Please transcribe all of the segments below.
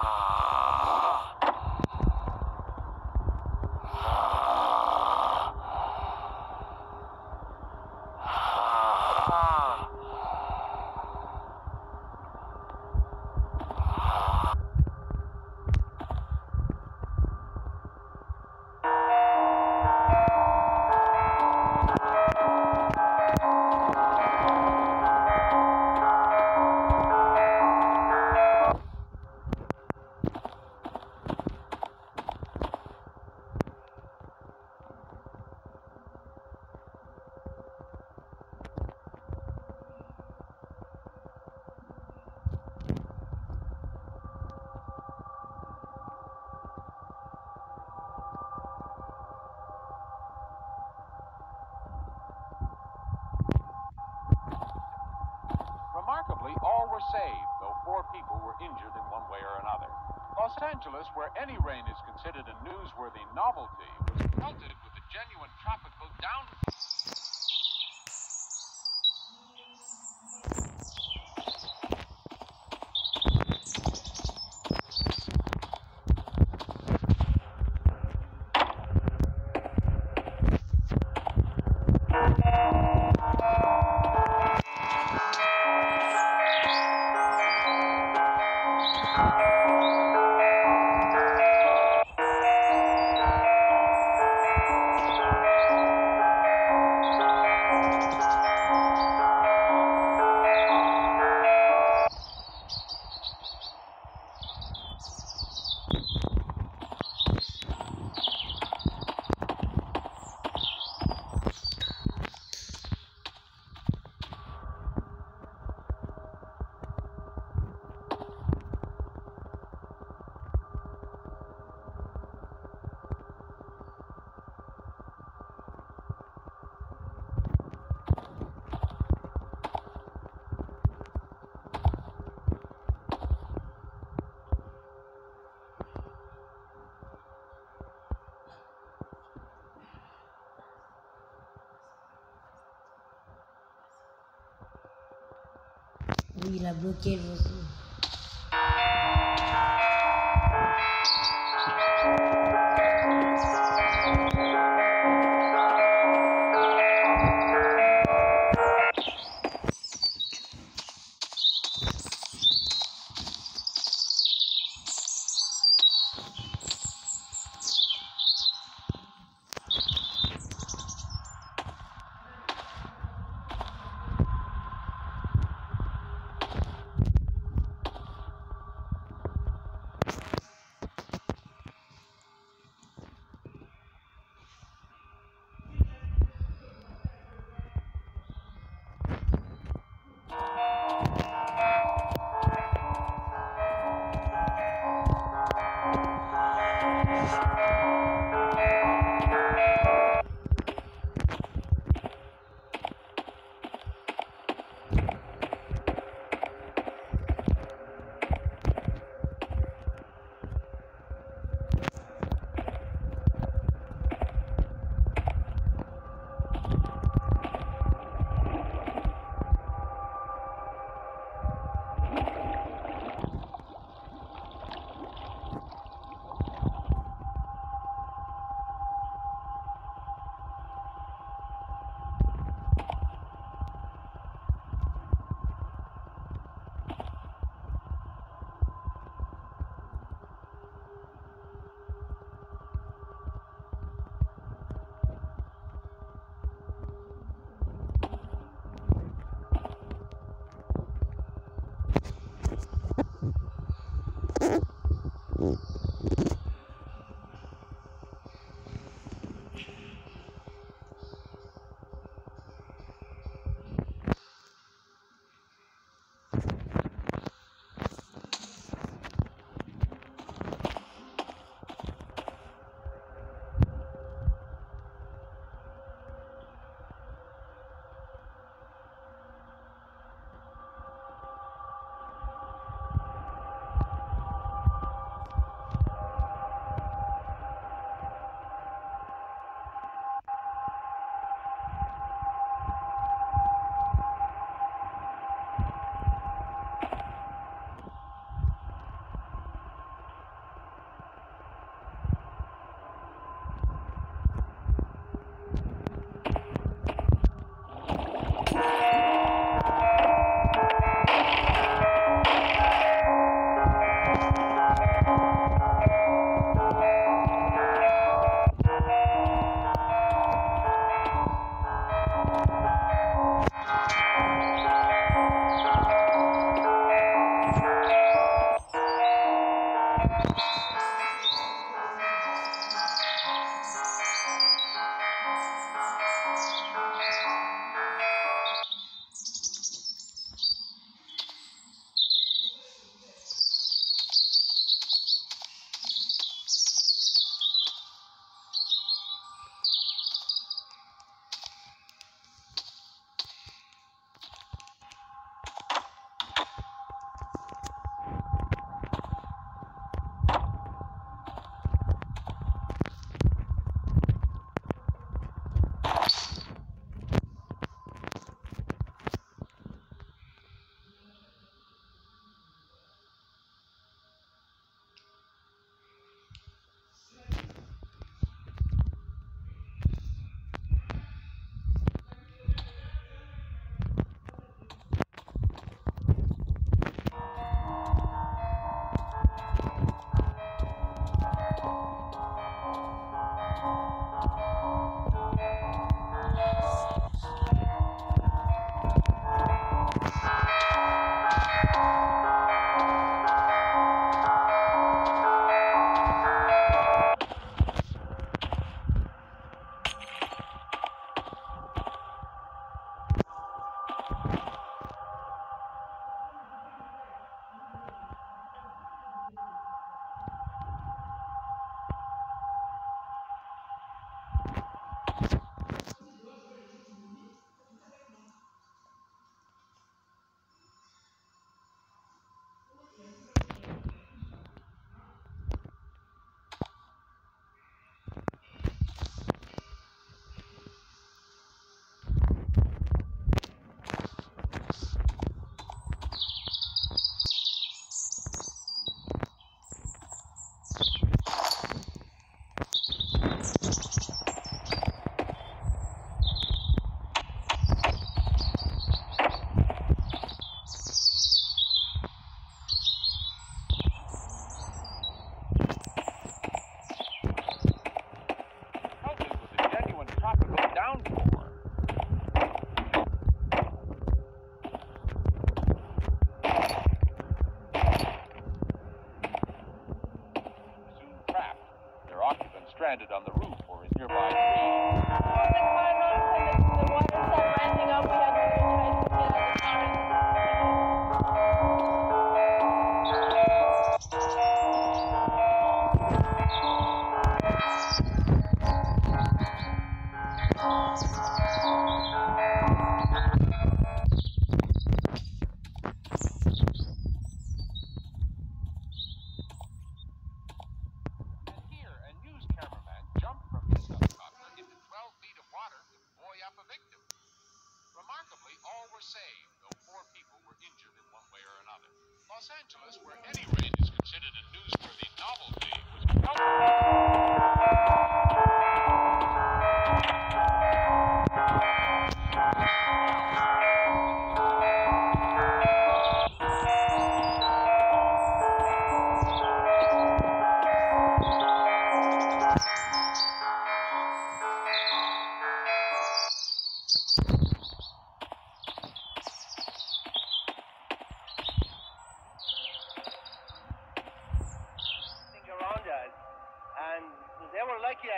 Ah. Los Angeles, where any rain is considered a newsworthy novelty, was pelted Oui, il a bloqué le réseau.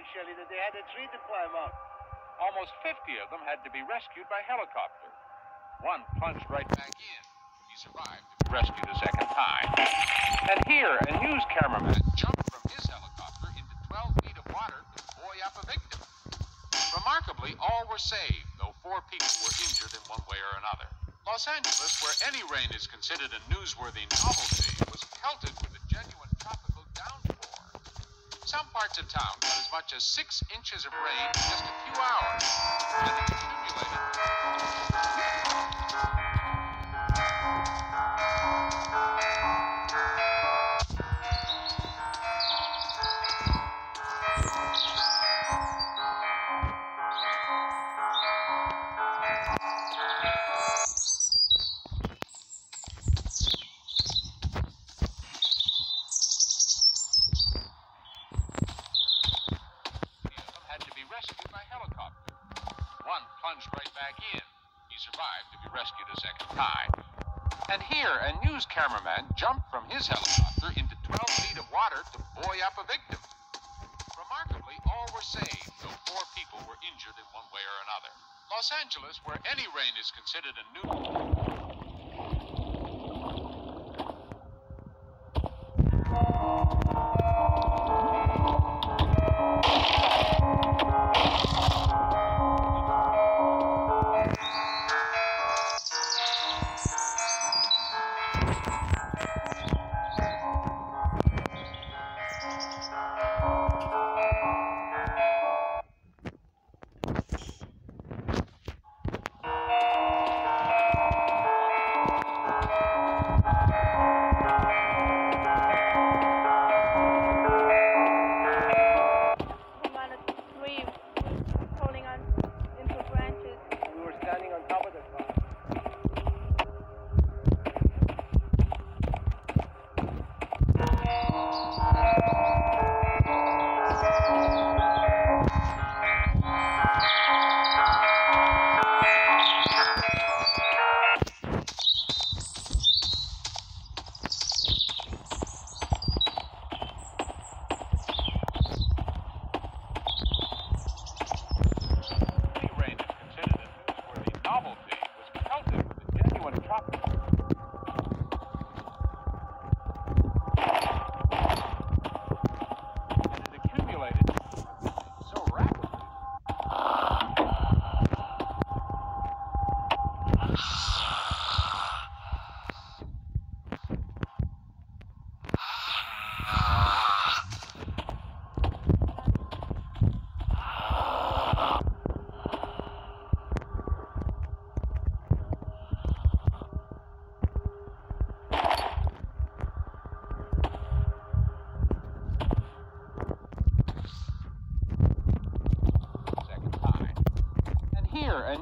Actually that they had a tree to climb up. Almost 50 of them had to be rescued by helicopter. One plunged right back in. He survived to rescued a second time. And here, a news cameraman jumped from his helicopter into 12 feet of water to buoy up a victim. Remarkably, all were saved, though four people were injured in one way or another. Los Angeles, where any rain is considered a newsworthy novelty, was pelted with a genuine tropical downpour. Some parts of town got as much as six inches of rain in just a few hours, into 12 feet of water to buoy up a victim. Remarkably, all were saved, though four people were injured in one way or another. Los Angeles, where any rain is considered a new...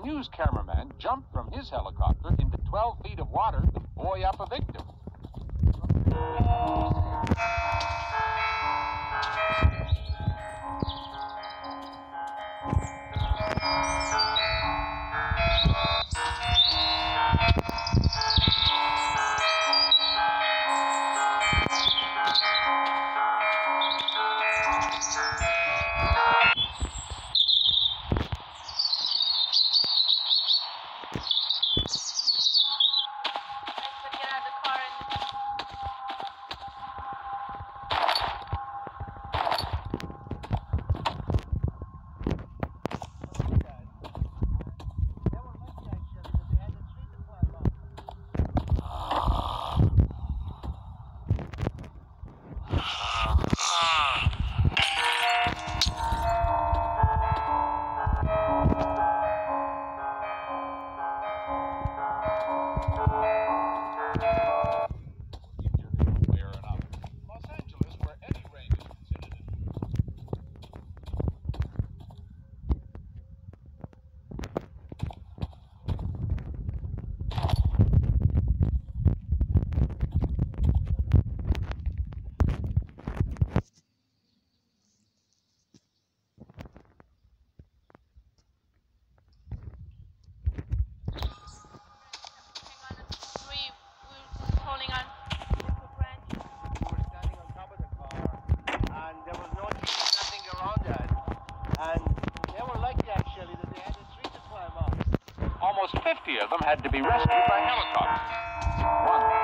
news cameraman jumped from his helicopter into 12 feet of water to buoy up a victim. 50 of them had to be rescued by helicopters. One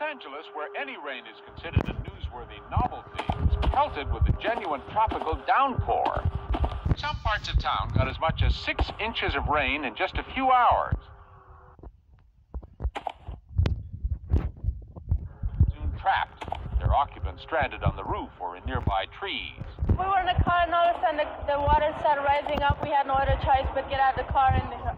Angeles, where any rain is considered a newsworthy novelty, was pelted with a genuine tropical downpour. Some parts of town got as much as six inches of rain in just a few hours. Soon trapped, their occupants stranded on the roof or in nearby trees. We were in the car and all of a sudden the, the water started rising up. We had no other choice but get out of the car and